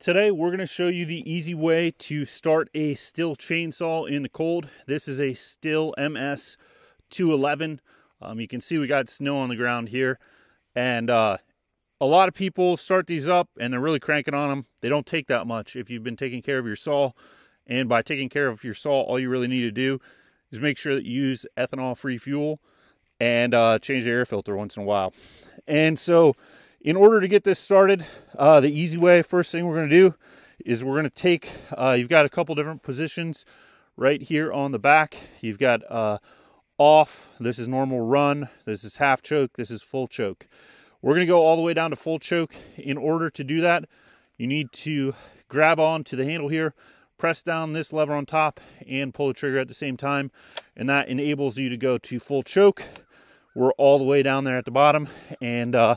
Today we're going to show you the easy way to start a Stihl chainsaw in the cold. This is a Stihl MS 211. Um, you can see we got snow on the ground here and uh, a lot of people start these up and they're really cranking on them. They don't take that much if you've been taking care of your saw and by taking care of your saw all you really need to do is make sure that you use ethanol free fuel and uh, change the air filter once in a while. And so in order to get this started, uh, the easy way, first thing we're going to do is we're going to take, uh, you've got a couple different positions right here on the back. You've got uh, off, this is normal run, this is half choke, this is full choke. We're going to go all the way down to full choke. In order to do that, you need to grab on to the handle here, press down this lever on top, and pull the trigger at the same time. And that enables you to go to full choke. We're all the way down there at the bottom. And uh,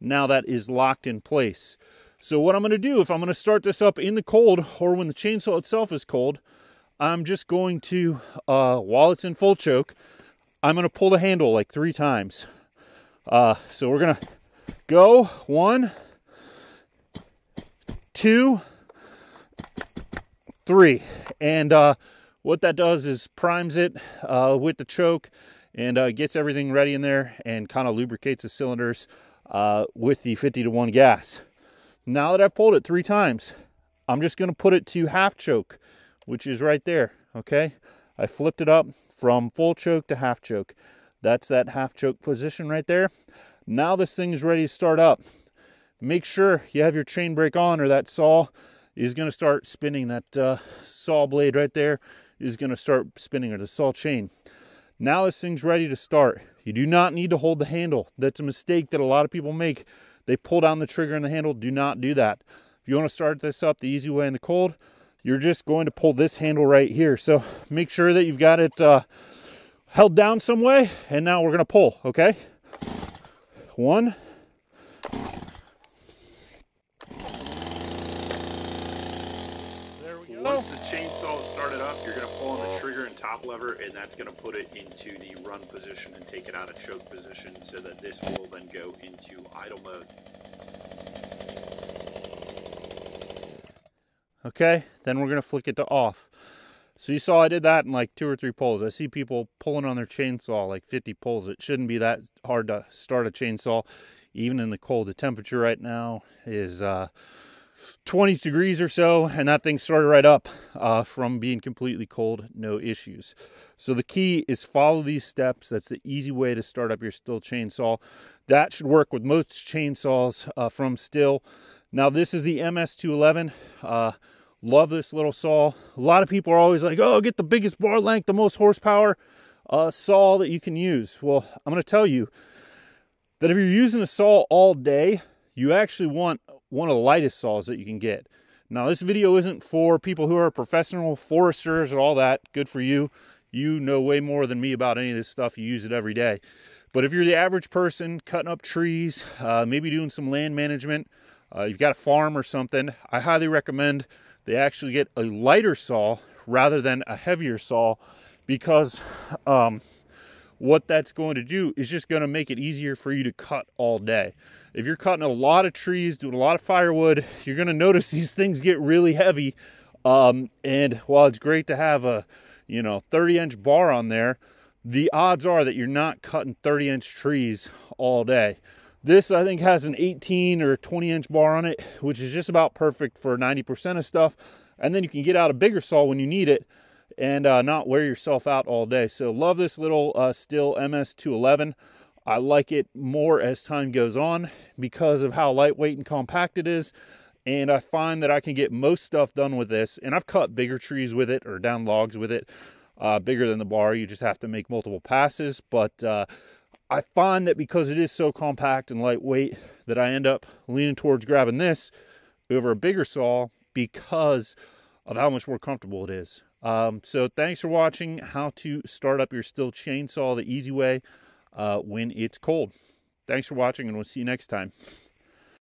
now that is locked in place. So what I'm going to do, if I'm going to start this up in the cold or when the chainsaw itself is cold, I'm just going to, uh, while it's in full choke, I'm going to pull the handle like three times. Uh, so we're going to go one, two, three. And uh, what that does is primes it uh, with the choke and uh, gets everything ready in there and kind of lubricates the cylinders uh, with the 50 to 1 gas. Now that I've pulled it three times, I'm just going to put it to half choke, which is right there, okay? I flipped it up from full choke to half choke. That's that half choke position right there. Now this thing is ready to start up. Make sure you have your chain brake on or that saw is going to start spinning. That uh, saw blade right there is going to start spinning or the saw chain. Now this thing's ready to start. You do not need to hold the handle. That's a mistake that a lot of people make. They pull down the trigger and the handle. Do not do that. If you want to start this up the easy way in the cold, you're just going to pull this handle right here. So make sure that you've got it uh, held down some way. And now we're going to pull, okay? One, Once the chainsaw is started up, you're going to pull on the trigger and top lever, and that's going to put it into the run position and take it out of choke position so that this will then go into idle mode. Okay, then we're going to flick it to off. So you saw I did that in like two or three pulls. I see people pulling on their chainsaw like 50 pulls. It shouldn't be that hard to start a chainsaw, even in the cold. The temperature right now is uh, 20 degrees or so, and that thing started right up uh, from being completely cold, no issues. So the key is follow these steps. That's the easy way to start up your Stihl chainsaw. That should work with most chainsaws uh, from Stihl. Now this is the MS211. Uh, love this little saw. A lot of people are always like, oh, get the biggest bar length, the most horsepower uh, saw that you can use. Well, I'm going to tell you that if you're using a saw all day, you actually want one of the lightest saws that you can get. Now, this video isn't for people who are professional foresters and all that. Good for you. You know way more than me about any of this stuff. You use it every day. But if you're the average person cutting up trees, uh, maybe doing some land management, uh, you've got a farm or something, I highly recommend they actually get a lighter saw rather than a heavier saw because um, what that's going to do is just going to make it easier for you to cut all day. If you're cutting a lot of trees, doing a lot of firewood, you're going to notice these things get really heavy. Um, and while it's great to have a, you know, 30 inch bar on there, the odds are that you're not cutting 30 inch trees all day. This, I think, has an 18 or 20 inch bar on it, which is just about perfect for 90% of stuff. And then you can get out a bigger saw when you need it and uh, not wear yourself out all day. So love this little uh, Stihl MS211. I like it more as time goes on because of how lightweight and compact it is. And I find that I can get most stuff done with this. And I've cut bigger trees with it or down logs with it, uh, bigger than the bar. You just have to make multiple passes. But uh, I find that because it is so compact and lightweight that I end up leaning towards grabbing this over a bigger saw because of how much more comfortable it is. Um, so thanks for watching how to start up your Stihl chainsaw the easy way uh, when it's cold. Thanks for watching and we'll see you next time.